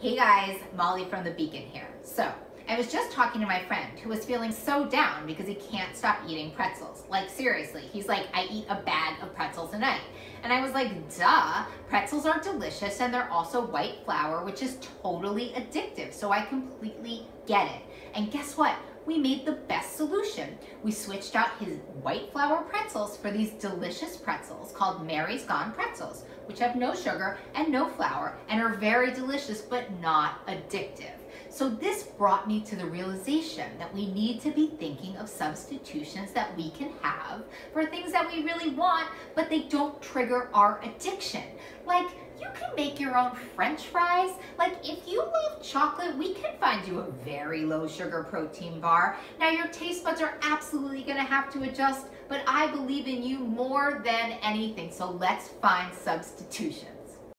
Hey guys, Molly from The Beacon here. So, I was just talking to my friend who was feeling so down because he can't stop eating pretzels. Like seriously, he's like, I eat a bag of pretzels a night. And I was like, duh, pretzels are delicious and they're also white flour, which is totally addictive. So I completely get it. And guess what? We made the best solution. We switched out his white flour pretzels for these delicious pretzels called Mary's Gone Pretzels, which have no sugar and no flour and are very delicious but not addictive. So this brought me to the realization that we need to be thinking of substitutions that we can have for things that we really want, but they don't trigger our addiction. Like you can make your own french fries. Like if you love chocolate, we can find you a very low sugar protein bar. Now your taste buds are absolutely gonna have to adjust, but I believe in you more than anything. So let's find substitutions.